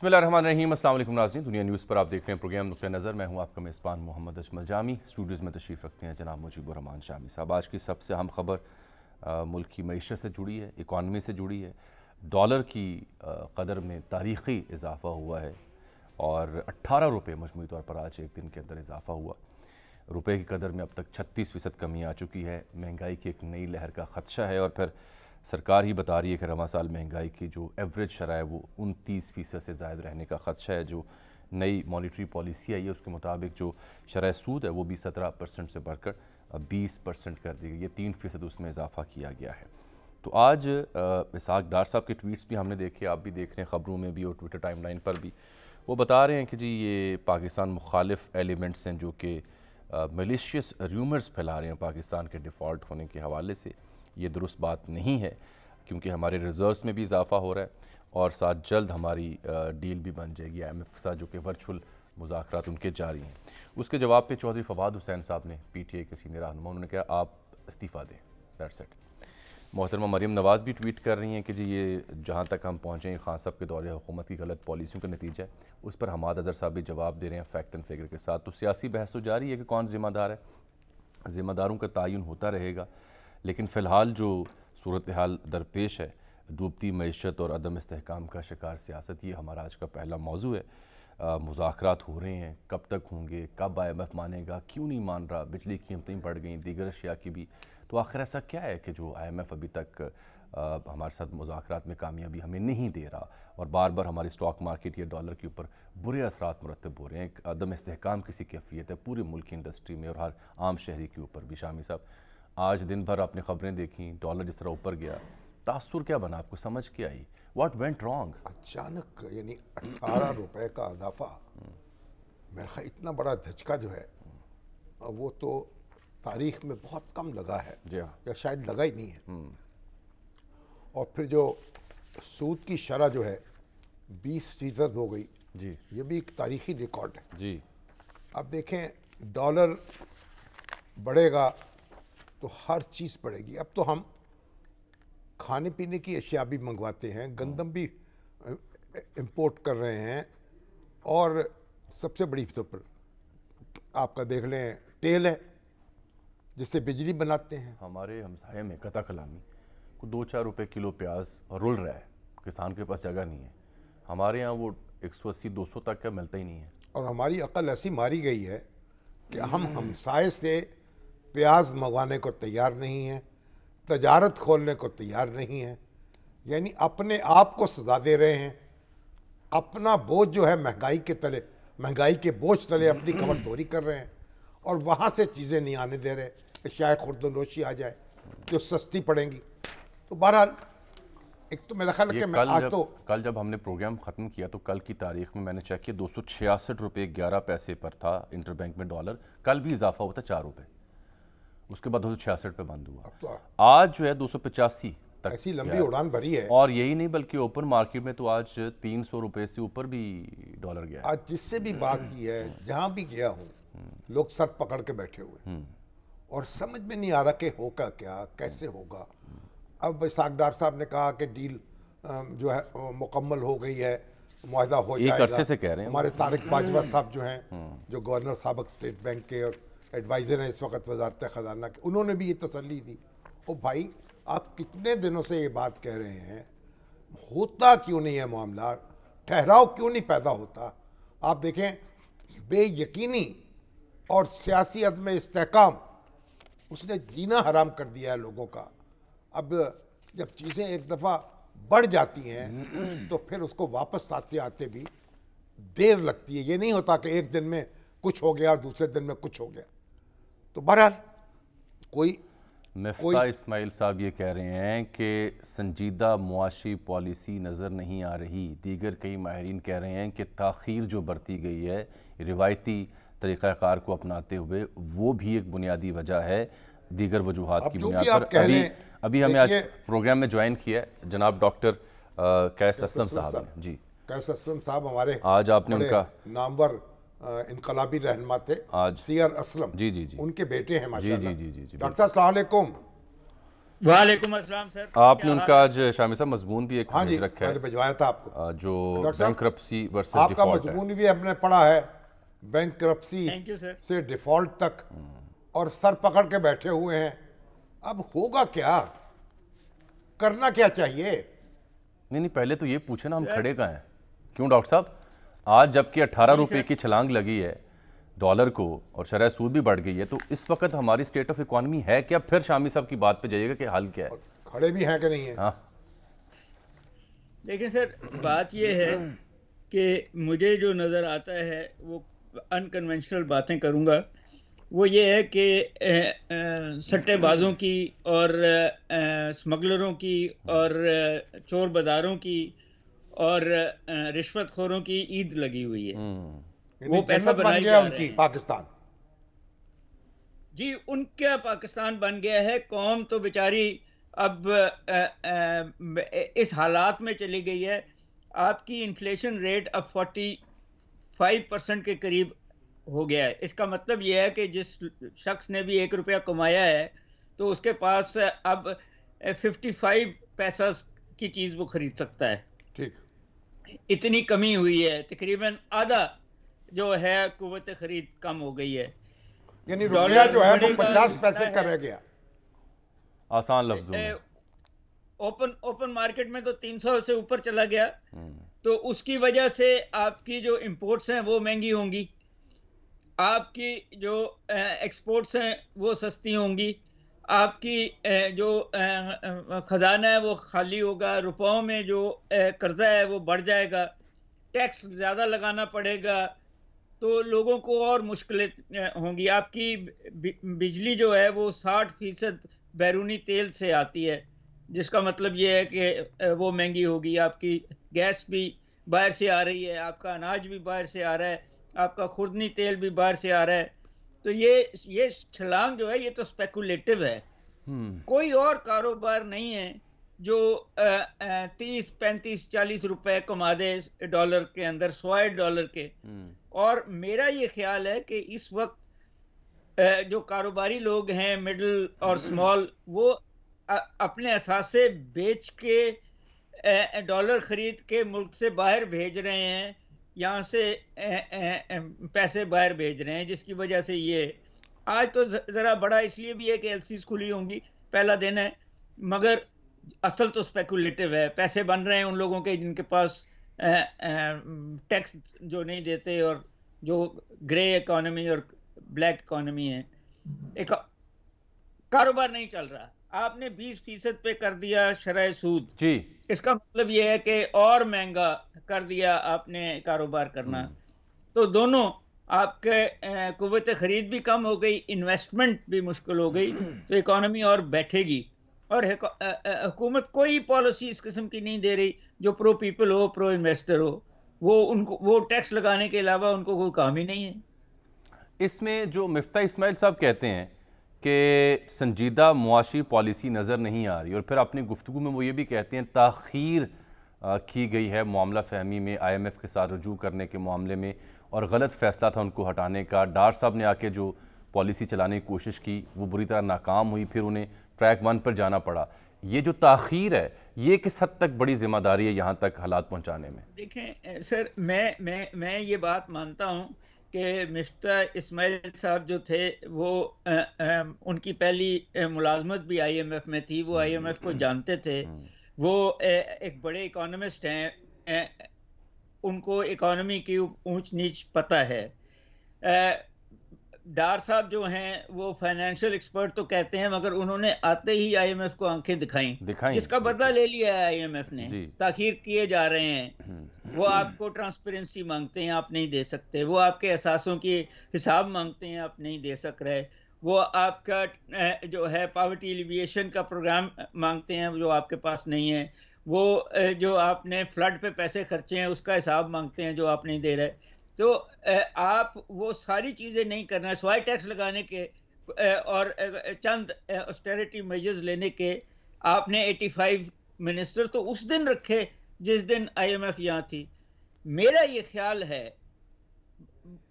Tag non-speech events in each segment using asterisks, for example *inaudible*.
बसमीम अल्लाम नाजी दुनिया न्यूज़ पर आप देख रहे हैं प्रोग्राम नुक़ नज़र। मैं हूँ आपका मेज़बान मोहम्मद अजमल जामी। स्टूडियोज़ में तशरीफ़ रखते हैं जनाब मुजीबरहमान शामी साहब। आज की सबसे अहम खबर मुल्क की मीशत से जुड़ी है, इकानमी से जुड़ी है। डॉलर की कदर में तारीख़ी इजाफ़ा हुआ है और अट्ठारह रुपये मजमू तौर पर आज एक दिन के अंदर इजाफ़ा हुआ। रुपये की कदर में अब तक छत्तीस फ़ीसद कमी आ चुकी है। महँगाई की एक नई लहर का ख़दशा है और फिर सरकार ही बता रही है कि रवा साल महँगाई की जो एवरेज शरह है वो उनतीस फ़ीसद से ज़ायद रहने का ख़दशा है। जो नई मॉनिटरी पॉलिसी आई है, उसके मुताबिक जो शरह सूद है वो भी सत्रह परसेंट से बढ़कर बीस परसेंट कर दी गई ये तीन फ़ीसद उसमें इजाफा किया गया है। तो आज इसाक डार साहब के ट्वीट्स भी हमने देखे, आप भी देख रहे हैं ख़बरों में भी और ट्विटर टाइम पर भी। वो बता रहे हैं कि जी ये पाकिस्तान मुखालिफ एलिमेंट्स हैं जो कि मलिशियस र्यूमर्स फैला रहे हैं पाकिस्तान के डिफ़ॉल्ट होने के हवाले से। ये दुरुस्त बात नहीं है, क्योंकि हमारे रिज़र्व्स में भी इजाफा हो रहा है और साथ जल्द हमारी डील भी बन जाएगी आई के साथ जो कि वर्चुअल मुजाकर उनके जारी हैं। उसके जवाब पे चौधरी फवाद हुसैन साहब ने पी टी ए के सीनियर रहनुमा, उन्होंने कहा, आप इस्तीफ़ा दें। दैट्स इट मोहतरमा मरीम नवाज़ भी ट्वीट कर रही हैं कि जी ये जहाँ तक हम पहुँचे खान साहब के दौरे हुकूमत की गलत पॉलिसियों का नतीजा है। उस पर हमाद अजहर साहब भी जवाब दे रहे हैं फैक्ट एंड फिगर के साथ। तो सियासी बहस तो जारी है कि कौन ज़िम्मेदार है? ज़िम्मेदारों का तयन होता रहेगा। लेकिन फ़िलहाल जो सूरत हाल दरपेश है डूबती मीशत और अदम इसकाम का शिकार सियासत ये हमारा आज का पहला मौजू है। मुजाकर हो रहे हैं कब तक होंगे कब आई एम एफ़ मानेगा क्यों नहीं मान रहा बिजली कीमतें बढ़ गई दीगर अशिया की भी। तो आखिर ऐसा क्या है कि जो आई एम एफ़ अभी तक आ, हमारे साथ मुजाकर में कामयाबी हमें नहीं दे रहा और बार बार हमारी स्टॉक मार्केट या डॉलर के ऊपर बुरे असरा मुरतब हो रहे हैं एक अदम इसकाम किसी कैफियत है पूरे मुल्क की इंडस्ट्री में और हर आम शहरी के ऊपर भी। शामी साहब आज दिन भर आपने खबरें देखी डॉलर जिस तरह ऊपर गया तासुर क्या बना? आपको समझ के आई? वॉट वेंट रॉन्ग अचानक यानी अठारह रुपए का अदाफा मेरा ख्याल इतना बड़ा धचका जो है वो तो तारीख में बहुत कम लगा है। हाँ। या शायद लगा ही नहीं है। हम्म। और फिर जो सूद की शरह जो है बीस फ़ीसद हो गई। जी। ये भी एक तारीखी रिकॉर्ड है। जी। अब देखें डॉलर बढ़ेगा तो हर चीज़ पड़ेगी। अब तो हम खाने पीने की अशिया भी मंगवाते हैं गंदम भी इंपोर्ट कर रहे हैं और सबसे बड़ी तौर पर आपका देख लें तेल है जिससे बिजली बनाते हैं। हमारे हमसाये में कता कलामी को दो चार रुपए किलो प्याज रुल रहा है किसान के पास जगह नहीं है। हमारे यहाँ वो एक सौ अस्सी दो सौ तक का मिलता ही नहीं है। और हमारी अकल ऐसी मारी गई है कि हम हमसाए से प्याज मंगवाने को तैयार नहीं है तजारत खोलने को तैयार नहीं है यानी अपने आप को सजा दे रहे हैं। अपना बोझ जो है महँगाई के तले महँगाई के बोझ तले अपनी कमर दोरी कर रहे हैं और वहाँ से चीज़ें नहीं आने दे रहे। कि शायद खुर्दनोशी आ जाए जो सस्ती पड़ेंगी। तो बहरहाल एक तो मेरा ख्याल कि कल जब, तो कल जब हमने प्रोग्राम ख़त्म किया तो कल की तारीख में मैंने चेक किया दो सौ छियासठ रुपये ग्यारह पैसे पर था इंटरबैंक में डॉलर। कल भी इजाफा होता चार रुपये। उसके बाद दो सौ छियासठ पे बंद हुआ। तो आज जो है दो सौ पचासी तक ऐसी लंबी उड़ान भरी है। और यही नहीं बल्कि ओपन मार्केट में तो आज तीन सौ रुपए से ऊपर भी डॉलर गया। आज जिससे भी बात की है जहाँ भी गया हूँ लोग सर पकड़ के बैठे हुए हम्म। और समझ में नहीं आ रहा कि होगा क्या कैसे होगा। अब सागदार साहब ने कहा कि डील जो है मुकम्मल हो गई है माहा हो जाएगा। से कह रहे हैं। हमारे तारिक बाजवा साहब जो हैं हम्म। जो गवर्नर सबक स्टेट बैंक के और एडवाइज़र हैं इस वक्त वजारत ख़जाना के। उन्होंने भी ये तसली दी। ओ भाई, आप कितने दिनों से ये बात कह रहे हैं? होता क्यों नहीं है मामला? ठहराव क्यों नहीं पैदा होता? आप देखें, बेयकीनी और सियासी अदम इसकाम उसने जीना हराम कर दिया है लोगों का। अब जब चीज़ें एक दफ़ा बढ़ जाती हैं तो फिर उसको वापस आते आते भी देर लगती है। ये नहीं होता कि एक दिन में कुछ हो गया और दूसरे दिन में कुछ हो गया। तो बहरहाल कोई मिफ्ता इस्माइल साहब ये कह रहे हैं कि संजीदा मुआशी पॉलिसी नज़र नहीं आ रही। दीगर कई माहरीन कह रहे हैं कि ताखीर जो बरती गई है रिवायती तरीक़ाकार को अपनाते हुए वो भी एक बुनियादी वजह है दीगर वजूहत की बुनियाद पर। अभी अभी हमें आज प्रोग्राम में ज्वाइन किया है जनाब डॉक्टर कैस असलम साहब जी। कैस असलम साहब हमारे आज आपने उनका नामवर इनकलाबी रहनमा थे। आज। सीआर असलम। जी जी जी। उनके बेटे हैं जी जी जी जी डॉक्टर साहब वालेकुम अस्सलाम सर। आपने उनका आज शामी साहब मजमून भी एक हाँ जी रखा है। भिजवाया था आपको। जो बैंक्रप्सी वर्सेस आपका मजमून भी हमने पढ़ा है। Bankruptcy thank you sir से डिफ़ॉल्ट तक और सर पकड़ के बैठे हुए हैं। अब होगा क्या? करना क्या चाहिए? नहीं नहीं पहले तो ये पूछे ना हम खड़े कहाँ हैं? क्यों डॉक्टर साहब? आज जबकि अट्ठारह रुपए की छलांग लगी है डॉलर को और शरह सूद भी बढ़ गई है तो इस वक्त हमारी स्टेट ऑफ़ इकोनॉमी है क्या? फिर शामी साहब की बात पे जाइएगा कि हाल क्या है। खड़े भी हैं कि नहीं है? हाँ। देखिए सर बात यह है कि मुझे जो नज़र आता है वो अनकन्वेंशनल बातें करूँगा। वो ये है कि सट्टेबाजों की और स्मगलरों की और चोर बाजारों की और रिश्वतखोरों की ईद लगी हुई है। हम्म, वो पैसा बनाई गया जा रहे उनकी हैं। पाकिस्तान। जी उनका पाकिस्तान बन गया है। कौम तो बेचारी अब अ, अ, इस हालात में चली गई है। आपकी इन्फ्लेशन रेट अब 45 परसेंट के करीब हो गया है। इसका मतलब यह है कि जिस शख्स ने भी एक रुपया कमाया है तो उसके पास अब 55 पैसा की चीज़ वो खरीद सकता है। ठीक। इतनी कमी हुई है तकरीबन आधा जो है कुत खरीद कम हो गई है। यानी रुपया जो है वो पचास पैसे। का रह गया। आसान लफ्जों में। ओपन ओपन मार्केट में तो 300 से ऊपर चला गया। हम्म, तो उसकी वजह से आपकी जो इंपोर्ट्स हैं वो महँगी होंगी। आपकी जो एक्सपोर्ट्स हैं वो सस्ती होंगी। आपकी जो खजाना है वो खाली होगा, रुपयों में जो कर्जा है वो बढ़ जाएगा, टैक्स ज़्यादा लगाना पड़ेगा तो लोगों को और मुश्किलें होंगी। आपकी बिजली जो है वो साठ फ़ीसद बैरूनी तेल से आती है, जिसका मतलब ये है कि वो महँगी होगी। आपकी गैस भी बाहर से आ रही है, आपका अनाज भी बाहर से आ रहा है, आपका खुर्दनी तेल भी बाहर से आ रहा है। तो ये ये छलांग जो है ये तो स्पेकुलेटिव है। हम्म, कोई और कारोबार नहीं है जो तीस पैंतीस चालीस रुपए कमा दे डॉलर के अंदर सौ डॉलर के। हम्म, और मेरा ये ख्याल है कि इस वक्त जो कारोबारी लोग हैं मिडिल और *clears throat* स्मॉल वो अपने असासे बेच के डॉलर खरीद के मुल्क से बाहर भेज रहे हैं। यहाँ से अ, अ, पैसे बाहर भेज रहे हैं जिसकी वजह से ये आज तो ज़रा बड़ा इसलिए भी है कि एल खुली होंगी पहला दिन है मगर असल तो स्पेकुलेटिव है पैसे बन रहे हैं उन लोगों के जिनके पास टैक्स जो नहीं देते और जो ग्रे इकोनॉमी और ब्लैक इकोनॉमी है। एक कारोबार नहीं चल रहा। आपने 20 फ़ीसद पे कर दिया शराय सूद। जी। इसका मतलब यह है कि और महँगा कर दिया आपने कारोबार करना। तो दोनों आपके कुत खरीद भी कम हो गई इन्वेस्टमेंट भी मुश्किल हो गई तो इकोनॉमी और बैठेगी। और हिको- हुकूमत कोई पॉलिसी इस किस्म की नहीं दे रही जो प्रो पीपल हो प्रो इन्वेस्टर हो। वो उनको वो टैक्स लगाने के अलावा उनको कोई काम ही नहीं है। इसमें जो मिफ्ता इस्माइल साहब कहते हैं कि संजीदा मुआशी पॉलिसी नज़र नहीं आ रही। और फिर अपनी गुफ्तु में वो ये भी कहते हैं, तखीर की गई है मामला फहमी में आई एम एफ़ के साथ रजू करने के मामले में। और गलत फैसला था उनको हटाने का। डार साहब ने आके जो पॉलिसी चलाने की कोशिश की, वो बुरी तरह नाकाम हुई, फिर उन्हें ट्रैक वन पर जाना पड़ा। ये जो ताख़ीर है, ये किस हद तक बड़ी ज़िम्मेदारी है यहाँ तक हालात पहुँचाने में? देखें सर, मैं मैं मैं ये बात मानता हूँ कि मिफ्ता इस्माइल साहब जो थे वो आ, आ, उनकी पहली मुलाजमत भी आईएमएफ में थी वो आईएमएफ को जानते थे। वो ए, एक बड़े इकोनॉमिस्ट हैं उनको इकोनॉमी की ऊंच नीच पता है। डार साहब जो हैं वो फाइनेंशियल एक्सपर्ट तो कहते हैं मगर उन्होंने आते ही आईएमएफ को आँखें दिखाई। दिखाई जिसका बदला ले लिया है आईएमएफ ने। ताखीर किए जा रहे हैं। वो आपको ट्रांसपेरेंसी मांगते हैं आप नहीं दे सकते। वो आपके एहसासों की हिसाब मांगते हैं आप नहीं दे सक रहे। वो आपका जो है पावर्टी एलिविएशन का प्रोग्राम मांगते हैं जो आपके पास नहीं है। वो जो आपने फ्लड पे पैसे खर्चे हैं उसका हिसाब मांगते हैं जो आप नहीं दे रहे। तो आप वो सारी चीज़ें नहीं करना स्वाई टैक्स लगाने के और चंद ऑस्टेरिटी मेजर्स लेने के, आपने 85 मिनिस्टर तो उस दिन रखे जिस दिन आईएमएफ यहाँ थी। मेरा ये ख्याल है,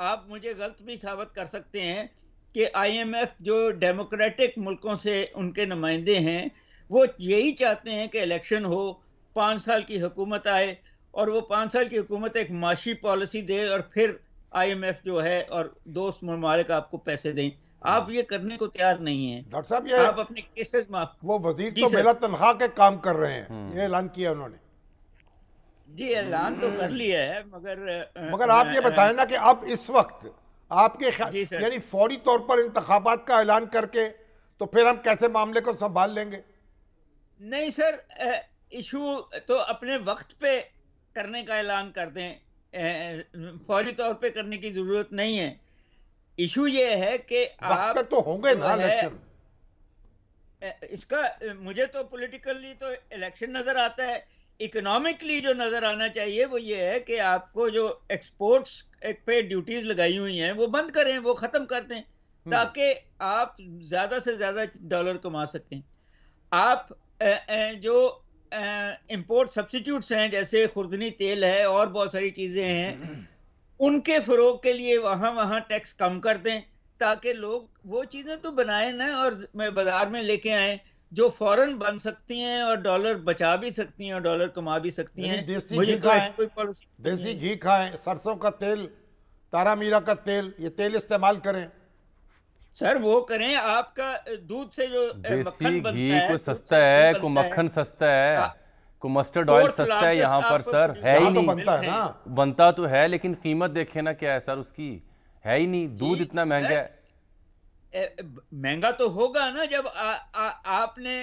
आप मुझे गलत भी साबित कर सकते हैं कि आईएमएफ जो डेमोक्रेटिक मुल्कों से उनके नुमाइंदे हैं, वो यही चाहते हैं कि इलेक्शन हो, पाँच साल की हुकूमत आए और वो पाँच साल की हुकूमत एक माशी पॉलिसी दे और फिर आईएमएफ जो है और दोस्त ममालिक आपको पैसे दें। आप ये करने को तैयार नहीं है। डॉक्टर साहब ये आप अपने केसेस माफ़ वो वज़ीर तो। बेला तनख्वाह के काम कर रहे हैं। ये ऐलान किया उन्होंने। जी ऐलान तो कर लिया है मगर मगर आप ये बताएँ ना कि अब इस वक्त आपके। यानी फौरी तौर पर इंतखाबात का ऐलान करके तो फिर हम कैसे मामले को संभाल लेंगे? नहीं सर इशू तो अपने वक्त पे करने का ऐलान कर दें फौरी तौर पे करने की ज़रूरत नहीं है। इशू ये है कि आप तो होंगे ना इलेक्शन। इसका मुझे तो पॉलिटिकली तो इलेक्शन नज़र आता है। इकोनॉमिकली जो नज़र आना चाहिए वो ये है कि आपको जो एक्सपोर्ट्स पे ड्यूटीज़ लगाई हुई हैं वो बंद करें वो खत्म कर दें ताकि आप ज़्यादा से ज़्यादा डॉलर कमा सकें। आप जो इंपोर्ट सब्सिट्यूट्स हैं जैसे खुर्दनी तेल है और बहुत सारी चीज़ें हैं। *clears throat* उनके फरोग के लिए वहाँ वहाँ टैक्स कम कर दें ताकि लोग वो चीज़ें तो बनाए ना और मैं बाज़ार में लेके आए जो फ़ौरन बन सकती हैं और डॉलर बचा भी सकती हैं और डॉलर कमा भी सकती हैं। देसी घी तो खाएँ, देसी घी खाएँ सरसों का तेल तारा मीरा का तेल ये तेल इस्तेमाल करें। सर वो करें आपका दूध से जो मक्खन बनता घी है को सस्ता है को मक्खन सस्ता है हाँ। को मस्टर्ड ऑयल सस्ता है यहाँ पर सर है ही तो नहीं। बनता है ना। बनता तो है लेकिन कीमत देखे ना क्या है सर उसकी। है ही नहीं दूध इतना महँगा है। महँगा तो होगा ना जब आ, आ, आपने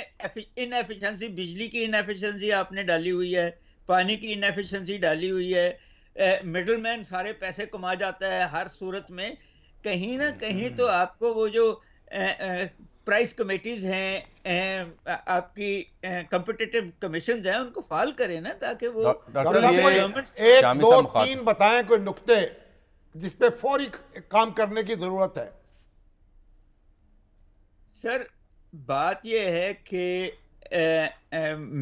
इनएफिशिएंसी बिजली की इनएफिशिएंसी आपने डाली हुई है पानी की इनएफिशिएंसी डाली हुई है मिडलमैन सारे पैसे कमा जाता है हर सूरत में कहीं ना कहीं तो आपको वो जो प्राइस कमेटीज हैं आपकी कम्पिटिटिव कमीशन हैं उनको फॉल करें ना ताकि वो एक दो तीन बताएँ कोई नुक्ते जिस पे फौरी काम करने की ज़रूरत है। सर बात यह है कि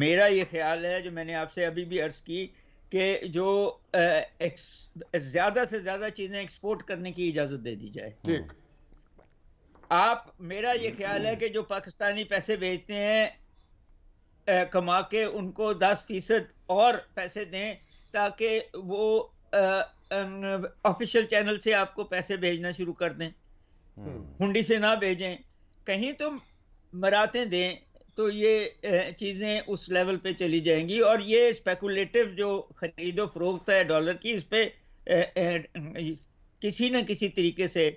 मेरा ये ख्याल है जो मैंने आपसे अभी भी अर्ज़ की कि जो ज़्यादा से ज़्यादा चीज़ें एक्सपोर्ट करने की इजाज़त दे दी जाए। ठीक। आप मेरा ये ख्याल है कि जो पाकिस्तानी पैसे भेजते हैं कमा के उनको दस फ़ीसद और पैसे दें ताकि वो ऑफिशियल चैनल से आपको पैसे भेजना शुरू कर दें। हुंडी से ना भेजें। कहीं तो मराते दें तो ये चीज़ें उस लेवल पे चली जाएँगी और ये स्पेकुलेटिव जो खरीदो फरोख्त है डॉलर की इस पे अ, किसी न किसी तरीके से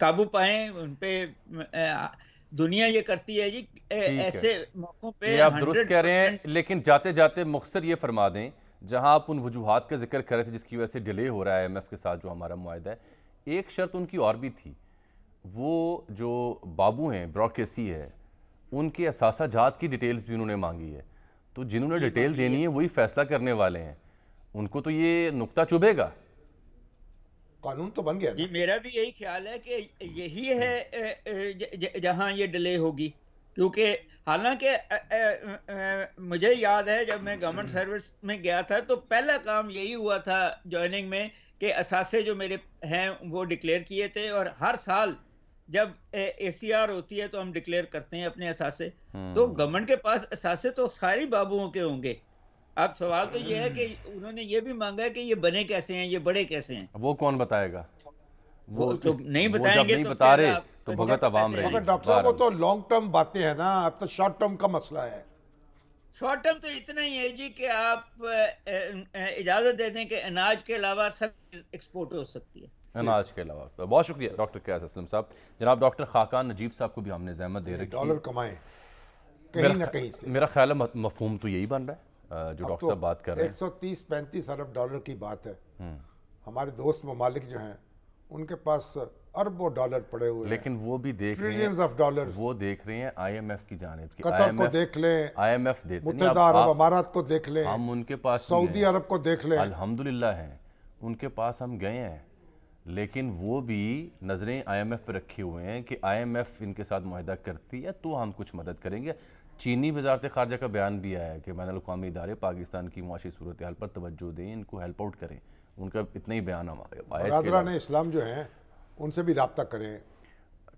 काबू पाएँ उन पे अ, दुनिया ये करती है जी ऐसे मौकों पे आप दुरुस्त कह रहे हैं लेकिन जाते जाते मुख्तर ये फरमा दें जहाँ आप उन वजूहत का ज़िक्र कर रहे थे जिसकी वजह से डिले हो रहा है एम एफ़ के साथ जो हमारा मुआदा है एक शर्त उनकी और भी थी वो जो बाबू हैं ब्रॉडकेसी है उनके असासा जात की डिटेल्स भी उन्होंने मांगी है। तो जिन्होंने डिटेल देनी है वही फैसला करने वाले हैं। उनको तो ये नुकता चुभेगा। कानून तो बन गया जी मेरा भी यही ख्याल है कि यही है जहाँ ये डिले होगी। क्योंकि हालाँकि मुझे याद है जब मैं गवर्नमेंट सर्विस में गया था तो पहला काम यही हुआ था ज्वाइनिंग में कि असासे जो मेरे हैं वो डिक्लेयर किए थे और हर साल जब ए सी आर होती है तो हम डिक्लेयर करते हैं अपने असासे तो गवर्नमेंट के पास असासे तो सारी बाबुओं के होंगे। अब सवाल तो ये है कि उन्होंने ये भी मांगा है कि ये बने कैसे हैं ये बड़े कैसे हैं? वो कौन बताएगा? वो वो तो नहीं बताएँगे नहीं तो बता रहे तो भगत रहेगी। मगर डॉक्टर साहब वो तो लॉन्ग टर्म बातें हैं ना अब तो शॉर्ट टर्म का मसला है। शॉर्ट टर्म तो इतना ही है जी कि आप इजाज़त दे दें कि अनाज के अलावा सब एक्सपोर्ट हो सकती है। अनाज के अलावा। तो बहुत शुक्रिया डॉक्टर कैस असलम साहब। जनाब डॉक्टर खाकान नजीब साहब को भी हमने जहमत दे रखी डॉलर कमाएँ। कहीं ना कहीं से। मेरा ख्याल है मफहूम तो यही बन रहा है जो डॉक्टर साहब बात कर रहे हैं। एक सौ तीस पैंतीस अरब डॉलर की बात है। हमारे दोस्त ममालिक जो हैं उनके पास अरबों डॉलर पड़े हुए लेकिन वो भी देख रहे हैं ऑफ़ डॉलर्स वो देख रहे हैं आईएमएफ की जानिब की कतर को देख लें आईएमएफ देते अरब अमारात को देख लें हम उनके पास सऊदी अरब को देख लें। अल्हम्दुलिल्लाह हैं। उनके पास हम गए हैं। लेकिन वो भी नज़रें आईएमएफ पर रखे हुए हैं कि आईएमएफ इनके साथ माहिदा करती है तो हम कुछ मदद करेंगे। चीनी वजारत खारजा का बयान भी आया है कि बैन अवी इदारे पाकिस्तान की मुआशी सूरत हाल पर तवज्जो दें इनको हेल्प आउट करें। उनका इतना ही बयान आया इस्लाम जो है उनसे भी रबता करें।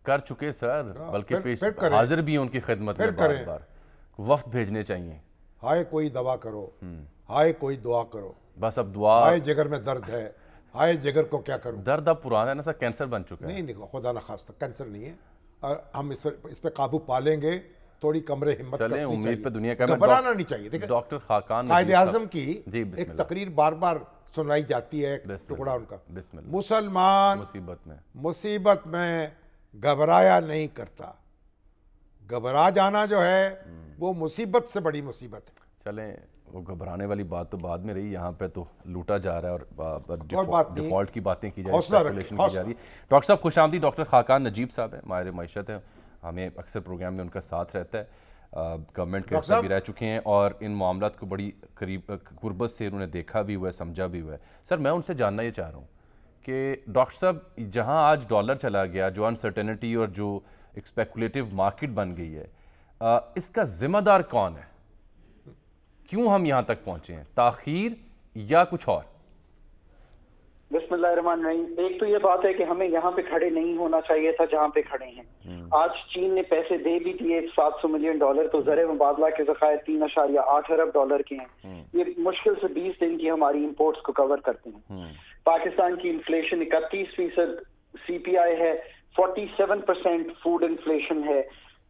कर चुके सर हाँ, बल्कि पेश हाजिर भी हैं उनकी खिदमत में बार करें। बार वफ्त भेजने चाहिए। हाय कोई दवा करो। हाय कोई दुआ करो। बस अब दुआ हाय जिगर में दर्द है। हाय जिगर को क्या करूँ? दर्द अब पुराना है ना सर कैंसर बन चुका है। नहीं नहीं खुदा ना खास्ता कैंसर नहीं है। और हम इस इस पे काबू पालेंगे थोड़ी कमरे हिम्मत चलें, उम्मीद। पे दुनिया का घबराना नहीं चाहिए देखिए। डॉक्टर खाकान कायद आज़म की एक तकरीर बार बार सुनाई जाती है टुकड़ा उनका। मुसलमान मुसीबत में। मुसीबत में घबराया नहीं करता। घबरा जाना जो है वो मुसीबत से बड़ी मुसीबत है। चलें वो घबराने वाली बात तो बाद में रही यहाँ पे तो लूटा जा रहा है और। डिफ़ॉल्ट की बातें की जा रही speculation की जा रही। है डॉक्टर साहब खुश आमदी डॉक्टर खाकान नजीब साहब हैं माहिर मैशत है। हमें अक्सर प्रोग्राम में उनका साथ रहता है। गवर्नमेंट के हिस्सा भी रह चुके हैं और इन मामला को बड़ी करीब गुर्बत से उन्होंने देखा भी हुआ है समझा भी हुआ है। सर मैं उनसे जानना ये चाह रहा हूँ कि डॉक्टर साहब जहाँ आज डॉलर चला गया जो अनसर्टेनिटी और जो एक स्पेकुलेटिव मार्केट बन गई है इसका जिम्मेदार कौन है? क्यों हम यहाँ तक पहुँचे हैं? ताखीर या कुछ और? बिस्मिल्लाहिर्रहमानिर्रहीम। एक तो ये बात है कि हमें यहाँ पे खड़े नहीं होना चाहिए था जहाँ पे खड़े हैं। आज चीन ने पैसे दे भी दिए सात सौ मिलियन डॉलर तो जर मुबादला के जखायर तीन अशारिया आठ अरब डॉलर के हैं। ये मुश्किल से बीस दिन की हमारी इम्पोर्ट्स को कवर करते हैं। पाकिस्तान की इन्फ्लेशन इकतीस फ़ीसद सीपीआई है forty seven percent food inflation है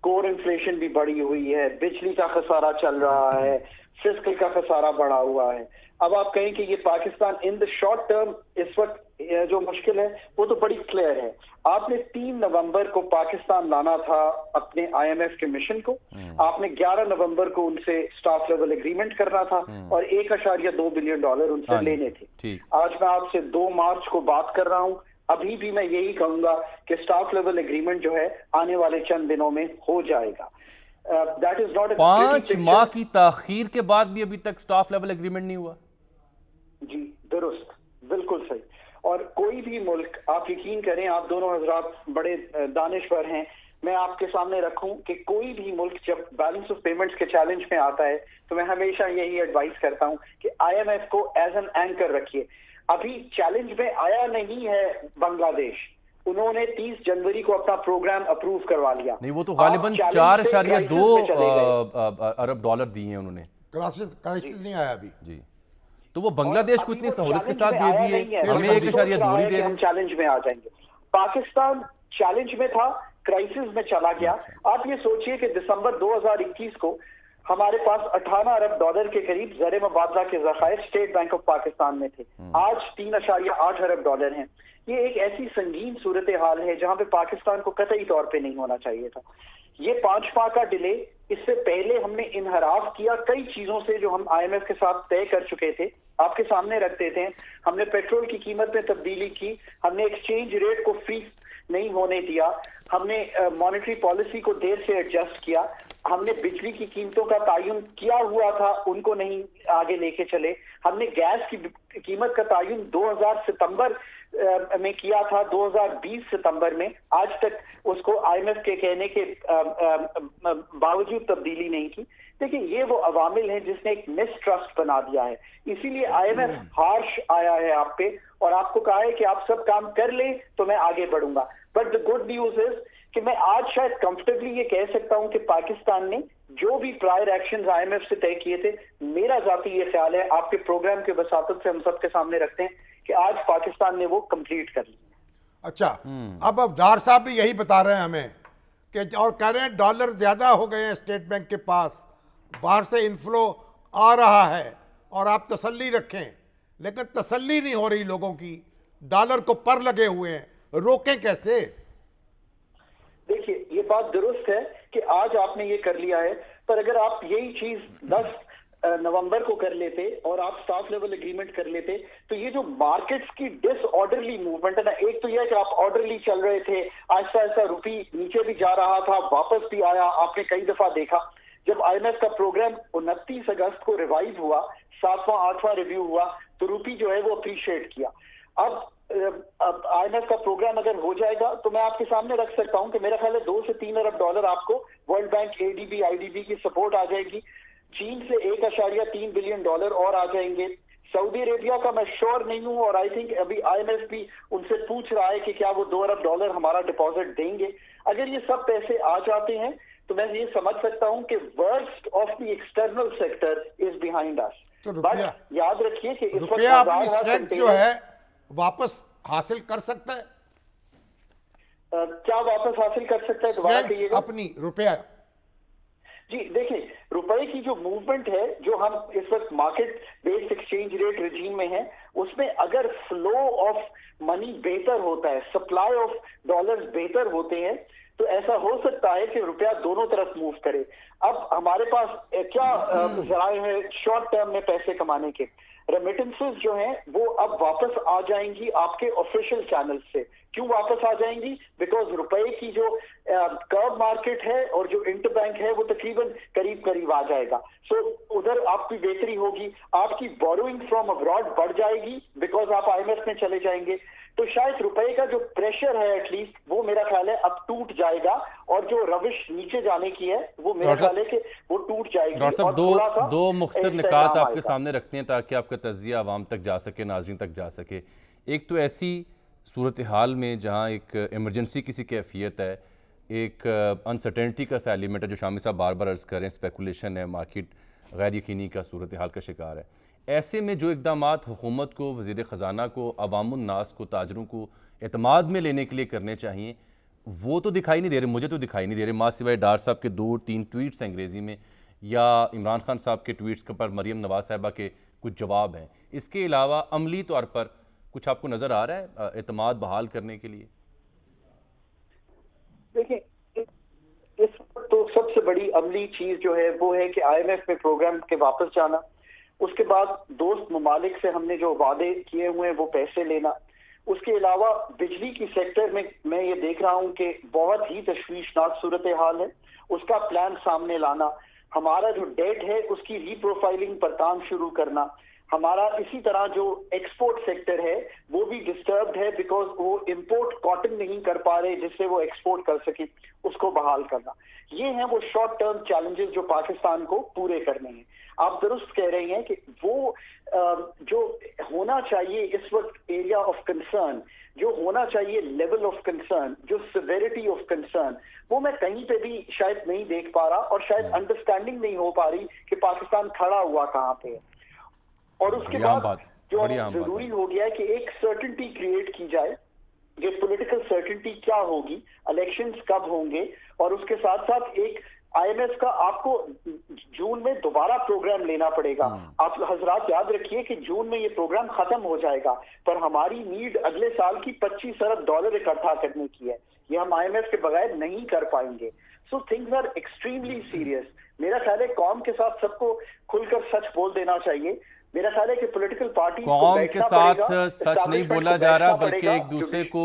कोर इन्फ्लेशन भी बढ़ी हुई है बिजली का खसारा चल रहा है फ़िज़िकल का खसारा बढ़ा हुआ है। अब आप कहें कि ये Pakistan in the short term इस वक्त जो मुश्किल है वो तो बड़ी क्लियर है। आपने तीन नवंबर को पाकिस्तान लाना था अपने आईएमएफ के मिशन को। आपने 11 नवंबर को उनसे स्टाफ लेवल एग्रीमेंट करना था और एक अशारिया दो बिलियन डॉलर उनसे हाँ लेने थे। आज मैं आपसे दो मार्च को बात कर रहा हूँ। अभी भी मैं यही कहूँगा कि स्टाफ लेवल एग्रीमेंट जो है आने वाले चंद दिनों में हो जाएगा। पाँच माह की ताखीर के बाद भी अभी तक स्टाफ लेवल एग्रीमेंट नहीं हुआ। जी दुरुस्त। बिल्कुल सही। और कोई भी मुल्क आप यकीन करें आप दोनों हजरात बड़े दानिश्वर हैं। मैं आपके सामने रखूँ कि कोई भी मुल्क जब बैलेंस ऑफ़ पेमेंट्स के चैलेंज में आता है तो मैं हमेशा यही एडवाइस करता हूँ कि आईएमएफ को एज एन एंकर रखिए। अभी चैलेंज में आया नहीं है बांग्लादेश। उन्होंने 30 जनवरी को अपना प्रोग्राम अप्रूव करवा लिया। नहीं वो तो गालिबन चार crisis दो अरब डॉलर दिए हैं उन्होंने। क्राइसिस क्राइसिस नहीं आया अभी। जी। तो वो बांग्लादेश को इतनी सहूलत के साथ दे दिए हमें एक सोच रहा दो दे रहे हम चैलेंज में आ जाएँगे। पाकिस्तान चैलेंज में था क्राइसिस में चला गया। आप ये सोचिए कि दिसंबर 2021 को हमारे पास 18 अरब डॉलर के करीब जर मुबादला के जखायर स्टेट बैंक ऑफ़ पाकिस्तान में थे। आज तीन अशारिया आठ अरब डॉलर हैं। ये एक ऐसी संगीन सूरत हाल है जहाँ पे पाकिस्तान को कतई तौर पे नहीं होना चाहिए था। ये पाँच माह का डिले, इससे पहले हमने इनहराफ किया कई चीज़ों से जो हम आईएमएफ के साथ तय कर चुके थे। आपके सामने रखते थे हमने पेट्रोल की कीमत में तब्दीली की। हमने एक्सचेंज रेट को फ्रीज नहीं होने दिया। हमने मॉनेटरी पॉलिसी को देर से एडजस्ट किया। हमने बिजली की कीमतों का तयन किया हुआ था, उनको नहीं आगे लेके चले। हमने गैस की कीमत का तयन 2000 सितंबर में किया था 2020 सितंबर में। आज तक उसको आईएमएफ के कहने के बावजूद तब्दीली नहीं की। देखिए ये वो अवामिल हैं जिसने एक मिसट्रस्ट बना दिया है। इसीलिए आईएमएफ हार्श आया है आप पे और आपको कहा है कि आप सब काम कर लें तो मैं आगे बढ़ूँगा। But the good news is कि मैं आज शायद कंफर्टेबली ये कह सकता हूँ कि पाकिस्तान ने जो भी प्रायर एक्शंस आईएमएफ से तय किए थे मेरा जाती ये ख्याल है आपके प्रोग्राम के वसातत से हम सबके सामने रखते हैं। कि आज पाकिस्तान ने वो कंप्लीट कर ली अच्छा अब अवधार साहब भी यही बता रहे हैं हमें कि और कह रहे हैं डॉलर ज़्यादा हो गए हैं स्टेट बैंक के पास बाहर से इनफ्लो आ रहा है और आप तसल्ली रखें लेकिन तसल्ली नहीं हो रही लोगों की डॉलर को पर लगे हुए हैं। रोकें कैसे? देखिए ये बात दुरुस्त है कि आज आपने ये कर लिया है पर अगर आप यही चीज़ 10 नवंबर को कर लेते और आप स्टाफ लेवल एग्रीमेंट कर लेते। तो ये जो मार्केट्स की डिसऑर्डरली मूवमेंट है ना, एक तो यह कि आप ऑर्डरली चल रहे थे, आहिस्ता आहिस्ता रुपी नीचे भी जा रहा था, वापस भी आया, आपने कई दफ़ा देखा। जब आईएमएफ का प्रोग्राम उनतीस अगस्त को रिवाइव हुआ, सातवां, आठवां रिव्यू हुआ तो रूपी जो है वो अप्रिशिएट किया। अब अब आईएमएफ का प्रोग्राम अगर हो जाएगा तो मैं आपके सामने रख सकता हूँ कि मेरा ख्याल है दो से तीन अरब डॉलर आपको वर्ल्ड बैंक एडीबी आईडीबी की सपोर्ट आ जाएगी। चीन से एक अशारिया तीन बिलियन डॉलर और आ जाएँगे। सऊदी अरेबिया का मैं श्योर नहीं हूँ और आई थिंक अभी आईएमएफ भी उनसे पूछ रहा है कि क्या वो दो अरब डॉलर हमारा डिपॉजिट देंगे। अगर ये सब पैसे आ जाते हैं तो मैं ये समझ सकता हूँ कि worst of the external sector is behind us रुपया याद रखिए कि इस वक्त अपनी स्ट्रेंथ जो है वापस हासिल कर सकता है। क्या वापस हासिल कर सकता है? दोबारा अपनी रुपया। जी, देखिए, रुपए की जो मूवमेंट है, जो हम इस वक्त market based exchange rate regime में है, उसमें अगर फ्लो ऑफ़ मनी बेहतर होता है सप्लाई ऑफ़ डॉलर्स बेहतर होते हैं तो ऐसा हो सकता है कि रुपया दोनों तरफ़ मूव करे। अब हमारे पास क्या जराए हैं शॉर्ट टर्म में पैसे कमाने के? रेमिटेंसेस जो हैं वो अब वापस आ जाएँगी आपके ऑफिशियल चैनल से। क्यों वापस आ जाएँगी? बिकॉज़ रुपए की जो कर्व मार्केट है और जो इंटर बैंक है वो तकरीबन करीब करीब आ जाएगा। सो so, उधर आपकी बेहतरी होगी। आपकी बोरोइंग फ्रॉम अब्रॉड बढ़ जाएगी बिकॉज़ आप आईएमएफ में चले जाएँगे। तो शायद रुपए का जो प्रेशर है एटलीस्ट वो मेरा ख्याल है अब टूट जाएगा और जो रविश नीचे जाने की है वो मेरा ख्याल है कि वो टूट जाएगी। डॉक्टर साहब दो दो मुख्तर निकात आपके सामने रखते हैं ताकि आपका तजिया आवाम तक जा सके नाजरीन तक जा सके। एक तो ऐसी सूरत हाल में जहाँ एक इमरजेंसी किसी कैफियत है एक अनसर्टेनिटी का सा एलिमेंट है जो शामी साहब बार बार अर्ज़ करें स्पेकुलेशन है मार्केट गैर यकीनी का सूरत हाल का शिकार है। ऐसे में जो इकदाम हुकूमत को, वज़ीर ख़जाना को अवामनास को, ताजरों को अतमाद में लेने के लिए करने चाहिए, वो तो दिखाई नहीं दे रहे, मुझे तो दिखाई नहीं दे रहे, माँ सिवाय डार साहब के दो, तीन ट्वीट्स हैं अंग्रेज़ी में, या इमरान खान साहब के ट्वीट्स के पर मरीम नवाज़ साहबा के कुछ जवाब हैं। इसके अलावा अमली तौर पर कुछ आपको नज़र आ रहा है अतमाद बहाल करने के लिए? देखिए, इस तो सबसे बड़ी अमली चीज़ जो है, वो है कि आईएमएफ में प्रोग्राम के वापस जाना। उसके बाद दोस्त ममालिक से हमने जो वादे किए हुए हैं, वो पैसे लेना। उसके अलावा बिजली की सेक्टर में मैं ये देख रहा हूँ कि बहुत ही तश्वीशनाक सूरत हाल है। उसका प्लान सामने लाना। हमारा जो डेट है, उसकी रीप्रोफाइलिंग पर काम शुरू करना। हमारा इसी तरह जो एक्सपोर्ट सेक्टर है, वो भी डिस्टर्ब्ड है बिकॉज़ वो इंपोर्ट कॉटन नहीं कर पा रहे जिससे वो एक्सपोर्ट कर सके, उसको बहाल करना। ये हैं वो शॉर्ट टर्म चैलेंजेस जो पाकिस्तान को पूरे करने हैं। आप दुरुस्त कह रहे हैं कि वो जो होना चाहिए इस वक्त एरिया ऑफ़ कंसर्न जो होना चाहिए लेवल ऑफ़ कंसर्न जो सिवेरिटी ऑफ़ कंसर्न वो मैं कहीं पे भी शायद नहीं देख पा रहा और शायद अंडरस्टैंडिंग नहीं हो पा रही कि पाकिस्तान खड़ा हुआ कहाँ पे और उसके बाद जो ज़रूरी हो गया है कि एक सर्टिनिटी क्रिएट की जाए ये पॉलिटिकल सर्टिनिटी क्या होगी इलेक्शंस कब होंगे और उसके साथ साथ एक आईएमएफ का आपको जून में दोबारा प्रोग्राम लेना पड़ेगा। आप हजरात याद रखिए कि जून में ये प्रोग्राम खत्म हो जाएगा पर हमारी नीड अगले साल की 25 अरब डॉलर इकट्ठा करने की है। ये हम आईएमएफ के बगैर नहीं कर पाएँगे। So things are extremely serious मेरा ख्याल है कौम के साथ सबको खुलकर सच बोल देना चाहिए। मेरा ख्याल है कि पोलिटिकल पार्टी कौम के साथ सच नहीं बोला जा रहा बल्कि एक दूसरे को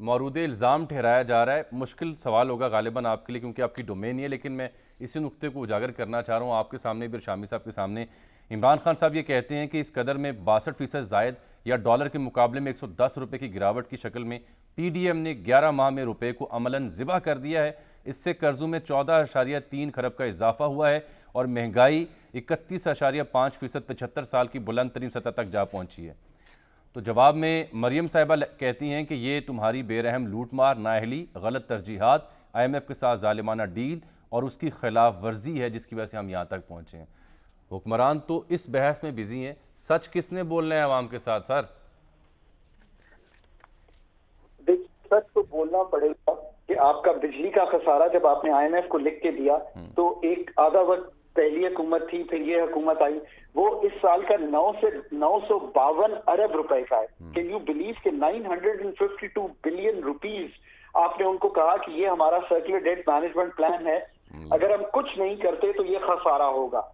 मौरूद इल्ज़ाम ठहराया जा रहा है। मुश्किल सवाल होगा गालिबा आपके लिए, क्योंकि आपकी डोमेन ही है, लेकिन मैं इसी नुक्ते को उजागर करना चाह रहा हूँ। आपके सामने भी शामी साहब के सामने इमरान खान साहब ये कहते हैं कि इस कदर में बासठ फ़ीसद जायद या डॉलर के मुकाबले में एक सौ दस रुपये की गिरावट की शक्ल में पी डी एम ने ग्यारह माह में रुपये को अमलन ज़िबा कर दिया है। इससे कर्जों में चौदह अशारिया तीन खरब का इजाफा हुआ है और महँगाई इकतीस अशारिया पाँच फ़ीसद पचहत्तर साल की बुलंद तरीन सतह तक जा पहुँची है। तो जवाब में मरियम साहिबा कहती हैं कि ये तुम्हारी बेरहम लूटमार नाहली गलत तरजीहत आईएमएफ के साथ ालिमाना डील और उसकी खिलाफ वर्जी है जिसकी वजह से हम यहाँ तक पहुँचे हैं। हुक्मरान तो इस बहस में बिज़ी हैं। सच किसने बोलना है आवाम के साथ सर? सच तो बोलना पड़ेगा कि आपका बिजली का खसारा जब आपने आईएमएफ को लिख के दिया तो एक आधा वक्त पहली हुकूमत थी फिर ये हुकूमत आई। वो इस साल का नौ से नौ सौ बावन अरब रुपए का है। कैन यू बिलीव कि 952 बिलियन रुपीज़ आपने उनको कहा कि ये हमारा सर्कुलर डेट मैनेजमेंट प्लान है। अगर हम कुछ नहीं करते तो ये खसारा होगा।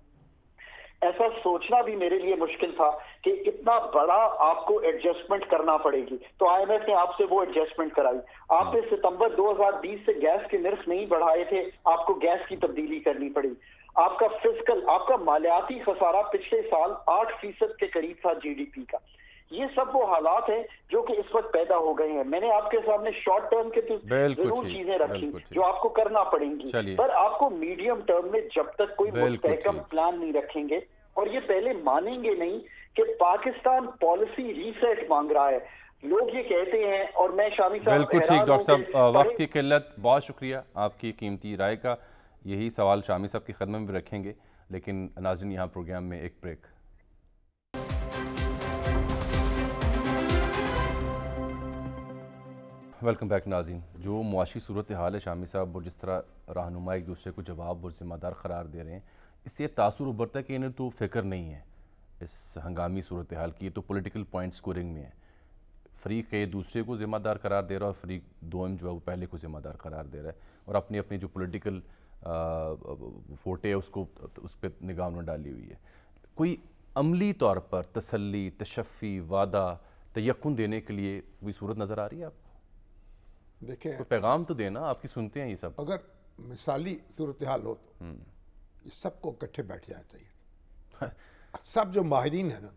ऐसा सोचना भी मेरे लिए मुश्किल था कि इतना बड़ा आपको एडजस्टमेंट करना पड़ेगी। तो आईएमएफ ने आपसे वो एडजस्टमेंट कराई। आपने सितंबर 2020 से गैस के निर्ख नहीं बढ़ाए थे आपको गैस की तब्दीली करनी पड़ी। आपका फ़िज़िकल आपका मालियाती खसारा पिछले साल आठ फ़ीसद के करीब था जीडीपी का। ये सब वो हालात हैं जो कि इस वक्त पैदा हो गए हैं। मैंने आपके सामने शॉर्ट टर्म के तो ज़रूर चीज़ें रखी जो आपको करना पड़ेंगी। पर आपको मीडियम टर्म में जब तक कोई मुस्तकम प्लान नहीं रखेंगे और ये पहले मानेंगे नहीं कि पाकिस्तान पॉलिसी रीसेट मांग रहा है। लोग ये कहते हैं और मैं शामी साहब बिल्कुल ठीक डॉक्टर साहब वक्त की किल्लत बहुत शुक्रिया आपकी कीमती राय का। यही सवाल शामी साहब की खदमत में भी रखेंगे, लेकिन नाजिन यहाँ प्रोग्राम में एक ब्रेक। वेलकम बैक नाजिन जो मुआशी सूरत हाल है, शामी साहब, और जिस तरह रहनुमा एक दूसरे को जवाब और ज़िम्मेदार करार दे रहे हैं, इससे तासुर उभरता है कि इन्हें तो फ़िक्र नहीं है। इस हंगामी सूरत हाल की तो पॉलिटिकल पॉइंट स्कोरिंग में है। फ़रीक एक दूसरे को ज़िम्मेदार करार दे रहा है, और फ़रीक दोम जो है वो पहले को ज़िम्मेदार करार दे रहा है। और अपनी अपनी जो पॉलिटिकल फोटे उसको उस पर निगाह में डाली हुई है। कोई अमली तौर पर तसल्ली तशफ़ी वादा तयक्न देने के लिए कोई सूरत नज़र आ रही है आपको देखें कोई पैगाम तो देना आपकी सुनते हैं ये सब। अगर मिसाली सूरत हाल हो तो ये सबको इकट्ठे बैठ जाना चाहिए। *laughs* सब जो माहरीन है ना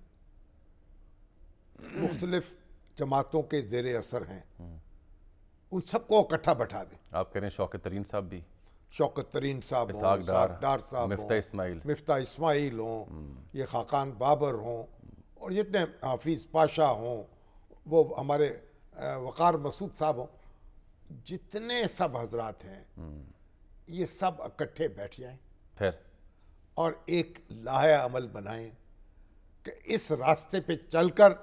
मुख्तलिफ़ जमातों के जेर असर हैं उन सबको इकट्ठा बैठा दें। आप कह रहे हैं शौकत तरीन साहब भी। शौकत तरीन साहब हों डार, साहब मिफ्ता इस्माइल। मिफ्ता इस्माइल हों ये खाकान बाबर हों और जितने हाफिज़ पाशा हों वो हमारे वक़ार मसूद साहब हों जितने सब हजरात हैं ये सब इकट्ठे बैठ जाएँ। फिर? और एक लाहे अमल बनाएँ कि इस रास्ते पे चलकर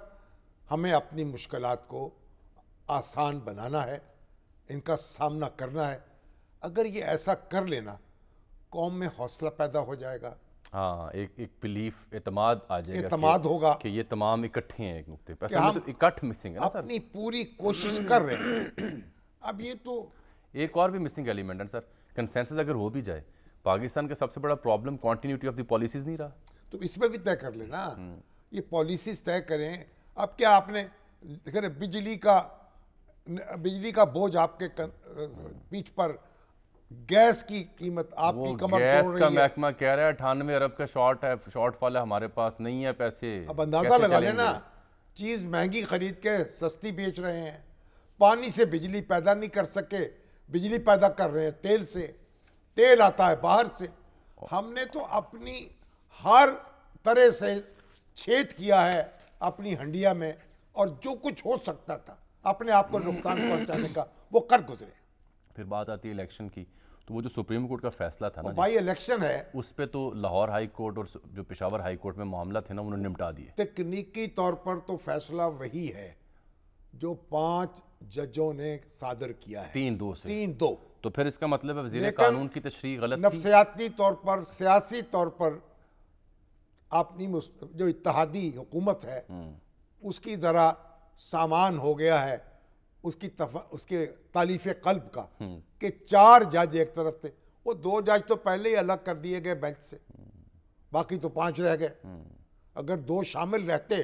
हमें अपनी मुश्किलात को आसान बनाना है इनका सामना करना है। अगर ये ऐसा कर लेना कौम में हौसला पैदा हो जाएगा। हाँ एक एक बिलीफ एतमाद आ जाएगा एतमाद होगा। कि ये तमाम इकट्ठे हैं एक नुक्ते पर हम तो इकट्ठ मिसिंग है ना सर। अपनी पूरी कोशिश कर रहे हैं। अब ये तो एक और भी मिसिंग एलिमेंट है सर। कंसेंसस अगर हो भी जाए पाकिस्तान का सबसे बड़ा problem continuity of the policies नहीं रहा। तो इसमें भी तय कर लेना। ये पॉलिसीज़ तय करें। अब क्या आपने देखें बिजली का बिजली का बोझ आपके पीठ पर गैस की कीमत आपकी कमर गैस का महकमा कह रहा है अठानवे अरब का शॉर्ट है शॉर्ट फॉल है हमारे पास नहीं है पैसे। अब अंदाज़ा लगा लेना चीज़ महँगी खरीद के सस्ती बेच रहे हैं। पानी से बिजली पैदा नहीं कर सके बिजली पैदा कर रहे हैं तेल से। तेल आता है बाहर से। हमने तो अपनी हर तरह से छेद किया है अपनी हंडिया में और जो कुछ हो सकता था अपने आप को नुकसान पहुँचाने का वो कर गुजरे। फिर बात आती है इलेक्शन की। तो वो जो सुप्रीम कोर्ट का फैसला था ना भाई इलेक्शन है। उस पर तो लाहौर हाई कोर्ट और जो पेशावर हाई कोर्ट में मामला थे ना उन्होंने निपटा दिए। तकनीकी तौर पर तो फैसला वही है जो पाँच जजों ने सादर किया है। तीन दो से। तीन दो। तो फिर इसका मतलब है वज़ीर कानून की तशरी गलत नफसियाती तौर पर सियासी तौर पर अपनी जो इतिहादी हुकूमत है उसकी ज़रा सामान हो गया है। उसकी तफ, उसके तालीफ कल्ब का कि चार जज एक तरफ़ थे। वो दो जज तो पहले ही अलग कर दिए गए बेंच से। बाकी तो पाँच रह गए। अगर दो शामिल रहते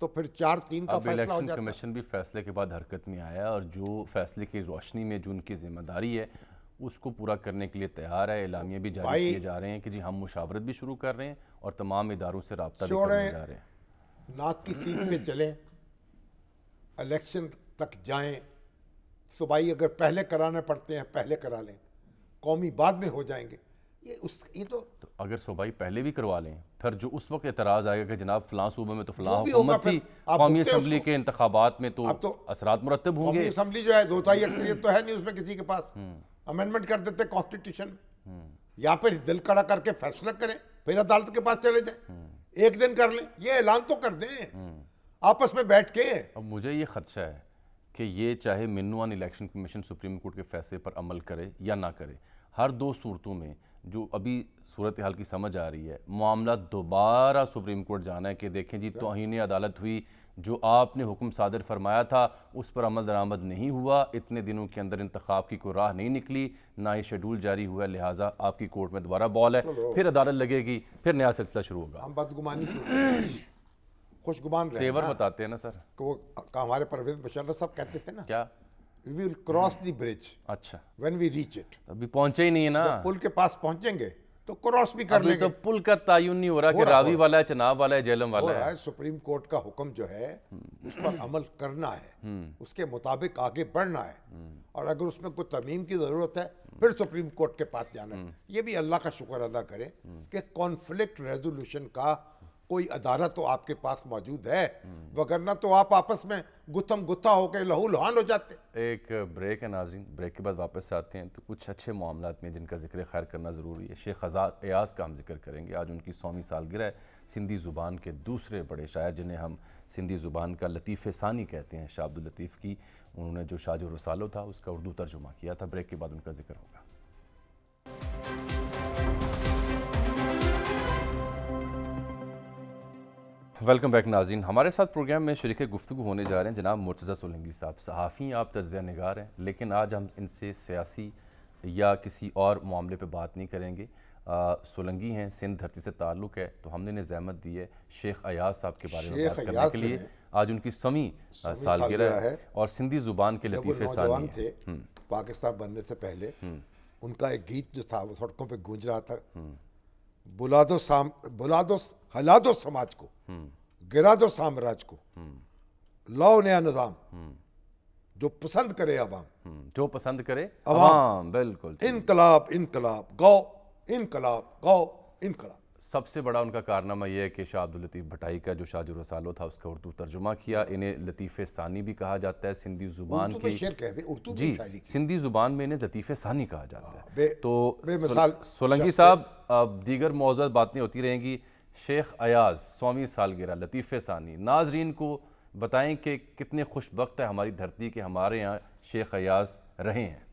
तो फिर चार तीन का फैसला हो जाता। कमीशन भी फैसले के बाद हरकत में आया और जो फैसले की रोशनी में जो उनकी ज़िम्मेदारी है उसको पूरा करने के लिए तैयार है। एलामिया भी जारी किए जा रहे हैं कि जी हम मुशावरत भी शुरू कर रहे हैं और तमाम इदारों से रबता भी करने जा रहे हैं। नाक की सीट पे चलें। इलेक्शन तक जाएँ सुबाई अगर पहले कराने पड़ते हैं पहले करा लें कौमी बाद में हो जाएँगे। ये उस ये तो तो अगर सूबाई पहले भी करवा लें फिर जो उस वक्त एतराज़ आएगा कि जनाब फलां सूबे में तो फलां जो हुकूमत थी कौमी असम्बली के इंतबात में तो तो असरात मुरतब होंगे। असम्बली जो है दो ताई अक्सरियत तो है नहीं उसमें किसी के पास। अमेंडमेंट कर देते कॉन्स्टिट्यूशन। में या फिर दिल कड़ा करके फैसला करें फिर अदालत के पास चले जाए। एक दिन कर लें ये ऐलान तो कर दें। आपस में बैठ के। अब मुझे ये खदशा है कि ये चाहे मिनुआन इलेक्शन कमीशन सुप्रीम कोर्ट के फैसले पर अमल करे या ना करे हर दो सूरतों में जो अभी सूरत हाल की समझ आ रही है मामला दोबारा सुप्रीम कोर्ट जाना है कि देखें जी तोहन अदालत हुई जो आपने हुक्म सादर फरमाया था उस पर अमल दरामद नहीं हुआ इतने दिनों के अंदर इंतखाब की कोई राह नहीं निकली ना ही शेड्यूल जारी हुआ है लिहाजा आपकी कोर्ट में दोबारा बॉल है। फिर अदालत लगेगी फिर नया सिलसिला शुरू होगा। हम बदगुमानी खुशगुमान रहे तेवर ना बताते हैं ना सर। कि वो हमारे परवेज मुशर्रफ साहब कहते थे ना। क्या? We will cross the bridge अच्छा। व्हेन वी रीच इट अभी पहुँचे ही नहीं है ना। पुल के पास पहुँचेंगे तो क्रॉस भी कर लेंगे। तो पुल का तायुन नहीं हो रहा कि रावी वाला है चनाब वाला है जेलम वाला है है। सुप्रीम कोर्ट का हुक्म जो है उस पर अमल करना है। उसके मुताबिक आगे बढ़ना है। और अगर उसमें कोई तरमीम की ज़रूरत है फिर सुप्रीम कोर्ट के पास जाना है। ये भी अल्लाह का शुक्र अदा करें कि कॉन्फ्लिक्ट रेजोल्यूशन का कोई अदालत तो आपके पास मौजूद है, वगरना तो आप आपस में गुत्थम गुत्था होकर लहू लुहान हो जाते। एक ब्रेक है नाजरीन, ब्रेक के बाद वापस आते हैं तो कुछ अच्छे मामला में जिनका ज़िक्र खैर करना ज़रूरी है। शेख आज़ाद एयाज का हम ज़िक्र करेंगे। आज उनकी सौवीं सालगिरह है, सिंधी ज़ुबान के दूसरे बड़े शायर, जिन्हें हम सिंधी ज़ुबान का लतीफ़ सानी कहते हैं, शाह लतीफ़ की। उन्होंने जो शाहजो रसालो था, उसका उर्दू तर्जुमा किया था। ब्रेक के बाद उनका ज़िक्र होगा। वेलकम बैक नाजीन हमारे साथ प्रोग्राम में शरीक गुफ्तु होने जा रहे हैं जनाब मुर्तज़ा सोलंगी साहब। सहाफ़ी आप तजिया नगार हैं लेकिन आज हम इनसे सियासी या किसी और मामले पर बात नहीं करेंगे। आ, सोलंगी हैं सिंध धरती से ताल्लुक़ है तो हमने इन्हें जहमत दी है शेख अयाज साहब के बारे में बात करने के लिए। आज उनकी समी सालगिरह है। और सिंधी ज़ुबान के लतीफ़े सानी थे पाकिस्तान बनने से पहले उनका एक गीत जो था वो सड़कों पर गूंज रहा था। बुला दो साम बुला दो हला दो समाज को गिरा दो साम्राज्य को लाओ नया निज़ाम जो पसंद करे अवाम जो पसंद करे अवाम। बिल्कुल। इनकलाब इनकलाब गौ इनकलाब गौ इनकलाब सबसे बड़ा उनका कारनामा यह है कि शाह अब्दुल लतीफ़ भटाई का जो शाहजो रसालो था उसका उर्दू तर्जुमा किया। इन्हें लतीफ़ सानी भी कहा जाता है सिंधी ज़ुबान की जी सिंधी ज़ुबान में इन्हें लतीफ़े सानी कहा जाता है। बे- तो बेमिसाल सोल- सोलंकी साहब अब दीगर मौजूद बातें होती रहेंगी। शेख अयाज सौवीं सालगिरह लतीफ़ सानी। नाजरीन को बताएँ कि कितने खुश वक्त है हमारी धरती के हमारे यहाँ शेख अयाज रहे हैं।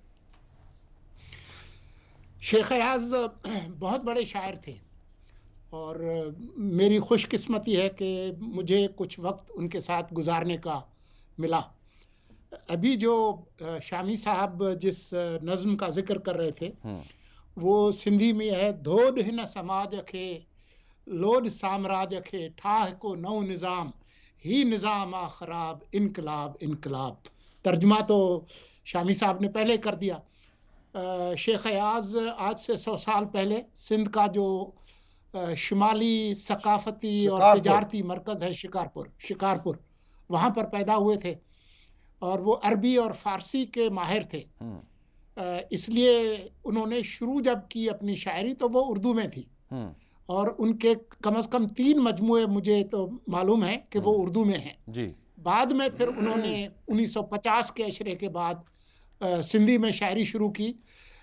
शेख अयाज *clears throat* बहुत बड़े शायर थे। और मेरी खुशकिस्मती है कि मुझे कुछ वक्त उनके साथ गुजारने का मिला। अभी जो शामी साहब जिस नज़्म का ज़िक्र कर रहे थे वो सिंधी में है धोड हिन समाज खे लोड साम्राज खे ठाह को नौ निज़ाम ही निज़ाम आ ख़राब इनकलाब इनकलाब। तर्जमा तो शामी साहब ने पहले कर दिया। शेख अयाज आज से सौ साल पहले सिंध का जो शुमाली सकाफती और तजारती मरकज़ है शिकारपुर शिकारपुर। वहाँ पर पैदा हुए थे और वो अरबी और फारसी के माहिर थे। हम्म, इसलिए उन्होंने शुरू जब की अपनी शायरी तो वो उर्दू में थी। हम्म, और उनके कम अज़ कम तीन मजमुए मुझे तो मालूम है कि वो उर्दू में हैं। जी। बाद में फिर उन्होंने 1950 के अशरे के बाद सिंधी में शायरी शुरू की।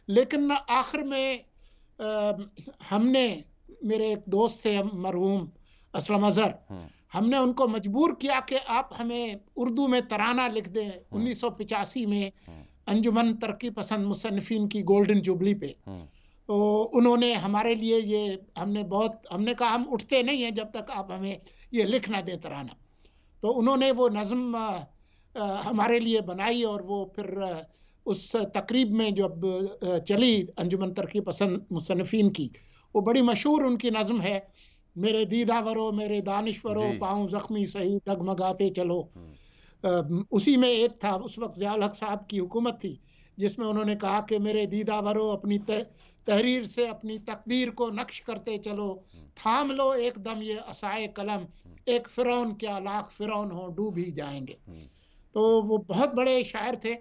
लेकिन आखिर में अ, हमने मेरे एक दोस्त थे मरहूम असलम अजहर। हम्म, हमने उनको मजबूर किया कि आप हमें उर्दू में तराना लिख दें उन्नीस में अंजुमन तरक्की पसंद मुसनफिन की गोल्डन जुबली पे। तो उन्होंने हमारे लिए ये हमने बहुत हमने कहा हम उठते नहीं हैं जब तक आप हमें ये लिख ना दें तराना। तो उन्होंने वो नज़म हमारे लिए बनाई और वो फिर उस तकरीब में जब चली अंजुमन तरक्की पसंद मुसनफिन की वो बड़ी मशहूर उनकी नज़म है मेरे दीदावरो मेरे दानश्वरों। पाँव जख्मी सही डगमगाते चलो। अ, उसी में एक था उस वक्त ज़ियाउल हक साहब की हुकूमत थी जिसमें उन्होंने कहा कि मेरे दीदावरो अपनी तह- तहरीर से अपनी तकदीर को नक्श करते चलो। थाम लो एकदम ये असाए कलम एक फ़िरौन क्या लाख फ़िरौन हो डूब ही जाएँगे। तो वो बहुत बड़े शायर थे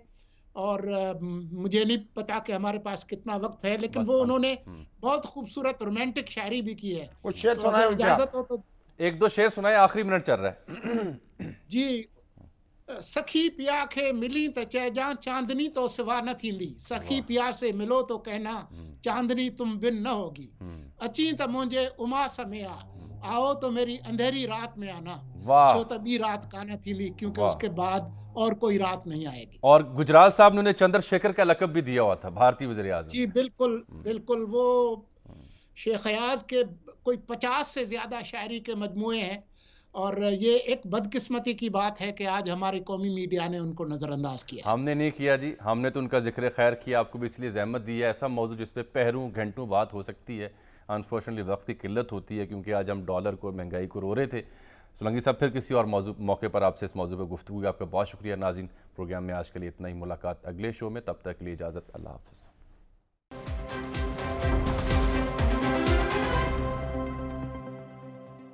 और मुझे नहीं पता कि हमारे पास कितना वक्त है लेकिन वो उन्होंने हम्म। बहुत खूबसूरत रोमांटिक शायरी भी की है। कुछ शेर तो सुनाए अगर उनके इजाज़त हो तो एक दो शेर सुनाए आखिरी मिनट चल रहा है। *clears throat* जी सखी पिया खे मिली त चइजां चांदनी तो सिवा न थींदी। सखी पिया से मिलो तो कहना चांदनी तुम बिन न होगी। अची त मुंहिंजे उमा समय। आ आओ तो मेरी अंधेरी रात में आना। वाह। छो त ॿी रात कान थींदी क्योंकि उसके बाद और कोई रात नहीं आएगी। और गुजराल साहब ने उन्हें चंद्रशेखर का लकब भी दिया हुआ था भारतीय वज़ीर जी बिल्कुल बिल्कुल वो शेख अयाज के कोई पचास से ज़्यादा शायरी के मजमुए हैं और ये एक बदकिस्मती की बात है कि आज हमारे कौमी मीडिया ने उनको नज़रअंदाज किया हमने नहीं किया जी हमने तो उनका ज़िक्र खैर किया आपको भी इसलिए जहमत दी है ऐसा मौजूद जिस पे पहरों घंटों बात हो सकती है। अनफॉर्चुनेटली वक्त की किल्लत होती है क्योंकि आज हम डॉलर को, महँगाई को रो रहे थे। सोलंगी साहब, फिर किसी और मौजू, मौके पर आपसे इस मौजू पर गुफ्तु आपका बहुत शुक्रिया। नाजिन प्रोग्राम में आज के लिए इतना ही। मुलाकात अगले शो में। तब तक के लिए इजाज़त। अल्लाह हाफ़